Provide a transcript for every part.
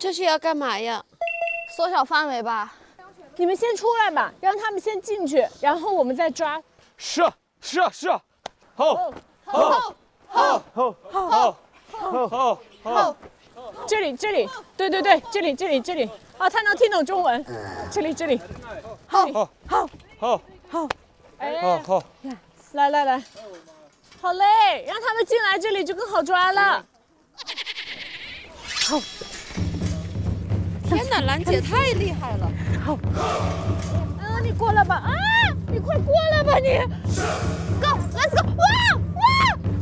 这是要干嘛呀？缩小范围吧，你们先出来吧，让他们先进去，然后我们再抓。是是是，好，好，好，好，好，好，好，好。这里这里，对对对，这里这里这里。啊，他能听懂中文。这里这里，好好好好好。哎，好，来来来，好嘞，让他们进来，这里就更好抓了。好。天哪，兰姐太厉害了！好，啊，你过来吧，啊，你快过来吧，你，Go，Let's go，哇哇，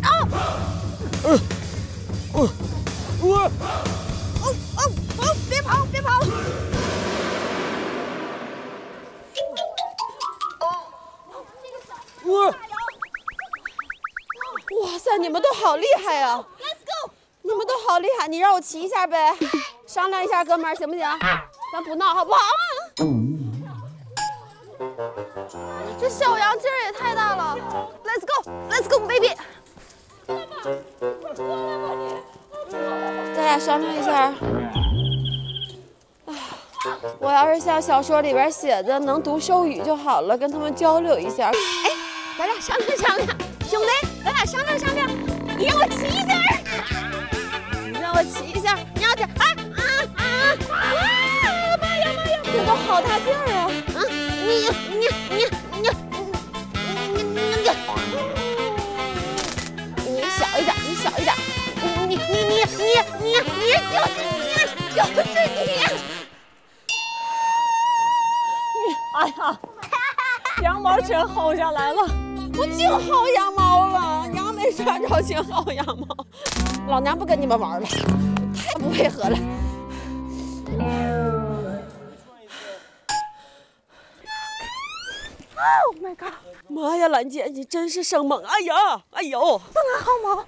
哦，呃，哦，哇，哦哦哦，别跑别跑！哇，哇塞，你们都好厉害啊！Let's go，你们都好厉害，你让我骑一下呗。商量一下，哥们儿，行不行？咱不闹，好不好？这小羊劲儿也太大了！Let's go，Let's go，baby。咱俩商量一下。我要是像小说里边写的能读兽语就好了，跟他们交流一下。哎，咱俩商量商量，兄弟，咱俩商量商量，你让我骑一下，啊！妈呀妈呀！这都好大劲儿啊！啊！你你你你你你你小一点，你小一点！你你你你你你你就是你就是你！你哎呀，羊毛全薅下来了！我净薅羊毛了，羊没拴着，净薅羊毛。老娘不跟你们玩了，太不配合了。My god！妈呀，兰姐，你真是生猛！哎呀，哎呦，不能薅毛，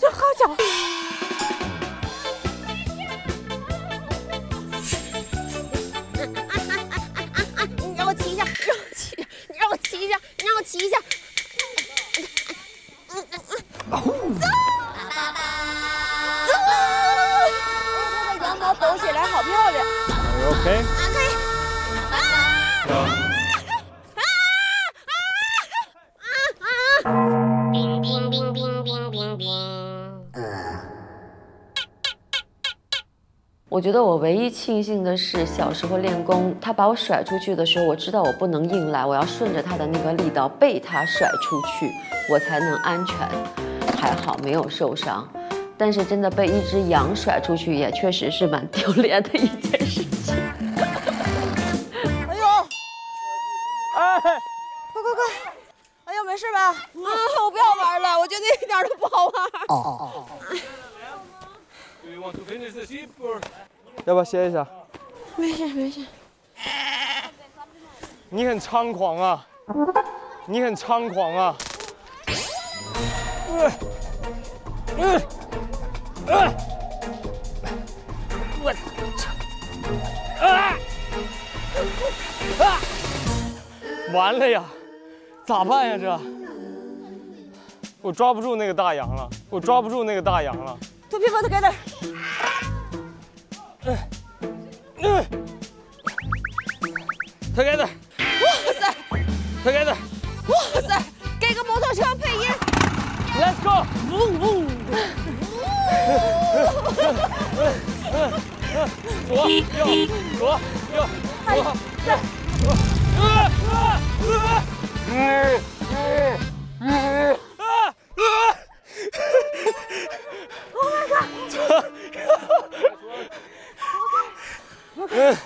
就薅脚。我觉得我唯一庆幸的是，小时候练功，他把我甩出去的时候，我知道我不能硬来，我要顺着他的那个力道被他甩出去，我才能安全。还好没有受伤，但是真的被一只羊甩出去，也确实是蛮丢脸的一件事情。哎呦，哎，快快快！哎呦，没事吧？啊，我不要玩了，我觉得一点都不好玩。哦哦哦。要不要歇一下？没事没事。你很猖狂啊！你很猖狂啊！嗯嗯嗯，我操！啊啊！完了呀！咋办呀这？我抓不住那个大羊了！我抓不住那个大羊了！Two people together。嗯嗯，together。哇塞，together。哇塞，给个摩托车配音。Let's go。嗡嗡。左右左右左右。啊啊啊！Oh my god！嗯，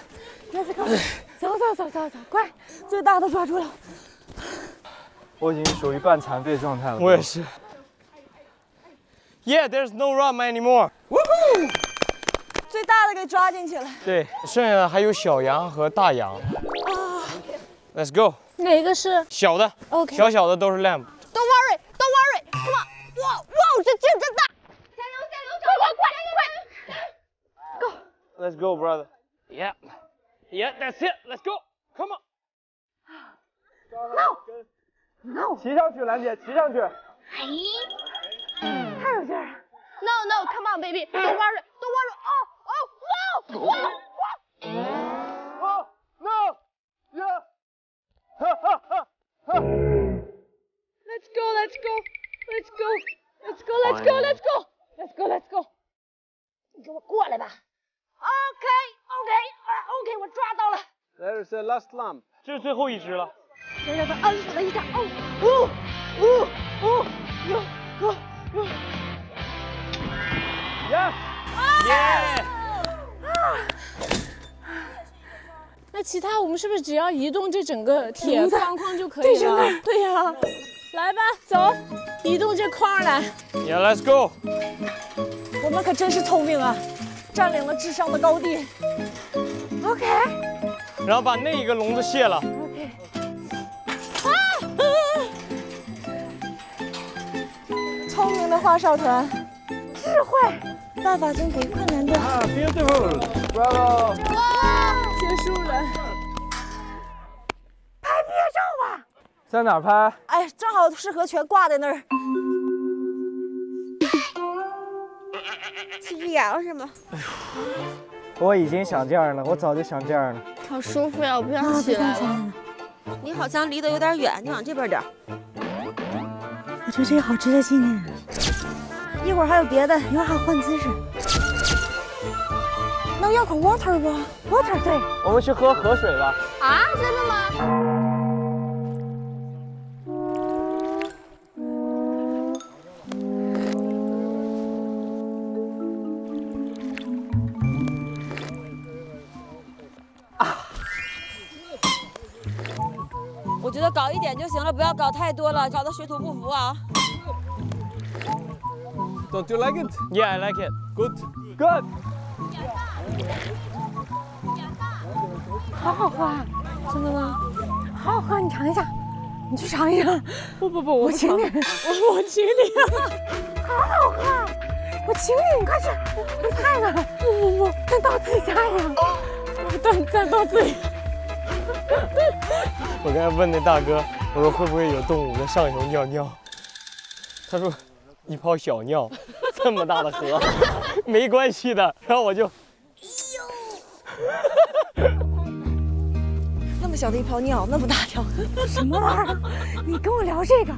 开始，开始，走走走走走，快，最大的抓住了。我已经属于半残废状态了。我也是。Yeah, there's no rum anymore. 最大的给抓进去了。对，剩下的还有小羊和大羊。啊，Let's go。哪个是小的？OK，小小的都是 lamb。Don't worry, don't worry. 哇哇哇，这劲真大！加油加油！快快快快！Go. Let's go, brother. Yeah. Yeah, that's it. Let's go. Come on. No. No. 骑上去，兰姐，骑上去。哎，太有劲儿了。No, no, come on, baby. Don't worry, don't worry. Oh, oh, wow! Let's go, let's go, let's go, let's go, let's go, let's go, let's go, let's go。你给我过来吧。 There's the last lamp 这是最后一只了。先让他安抚了一下。哦哦哦哦哟哟哟！耶！那其他我们是不是只要移动这整个铁框框就可以了？对呀、来吧，走，移动这框来。Yeah，let's go。我们可真是聪明啊，占领了智商的高地。OK，然后把那一个笼子卸了。聪明的花少团，智慧，办法总比困难多。Ah, beautiful. Bravo. 结束了。在哪儿拍？哎，正好适合全挂在那儿。去只羊是吗？我已经想这样了，我早就想这样了。好舒服呀，我不想起来了。你好像离得有点远，你往这边点儿。我觉得这个好值得纪念。一会儿还有别的，一会儿还有换姿势。能要口 water 不？water 对。我们去喝河水吧。啊，真的吗？搞一点就行了，不要搞太多了，搞得水土不服啊。Don't you like it? Yeah，I like it。Good. Good。好好喝啊！真的吗？好好喝，你尝一下，你去尝一下。不不不，我请你，我我请你。好好喝，我请你，你快去，你太了。不不不，跟到自己家一样。等再到这里。我刚才问那大哥，我说会不会有动物在上游尿尿？他说一泡小尿，这么大的河，没关系的。然后我就那么小的一泡尿，那么大条河，什么玩意儿？你跟我聊这个，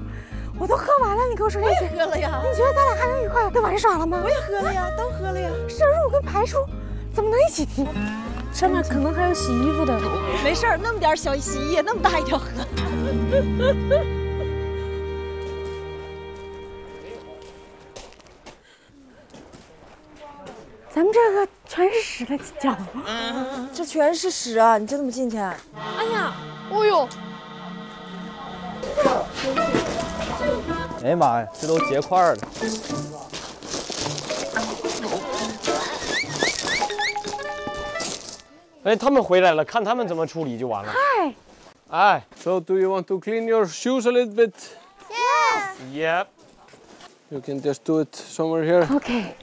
我都喝完了，你跟我说这些，喝了呀，你觉得咱俩还能愉快的玩耍了吗？我也喝了呀，都喝了呀。摄入跟排出怎么能一起提？上面可能还有洗衣服的。没事儿，那么点儿小洗衣液，那么大一条河。咱们这个全是屎的脚，这全是屎啊！你就这么进去？哎呀，哦呦，哎呀妈呀，这都结块了。哎，他们回来了，看他们怎么处理就完了。嗨，哎 So do you want to clean your shoes a little bit? Yes. Yep. You can just do it somewhere here. Okay.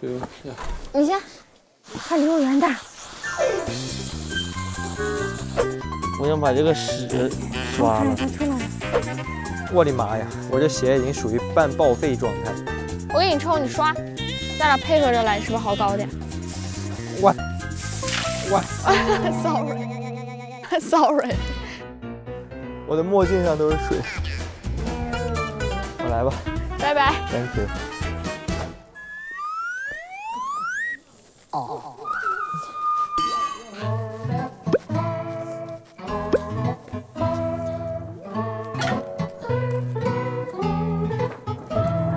Do yeah. 你先。快离我远点。我想把这个屎刷了。它出来了。我的妈呀，我这鞋已经属于半报废状态。我给你冲，你刷，咱俩配合着来，是不是好搞点我我？Sorry，Sorry。我的墨镜上都是水。我来吧拜拜。，Thank you。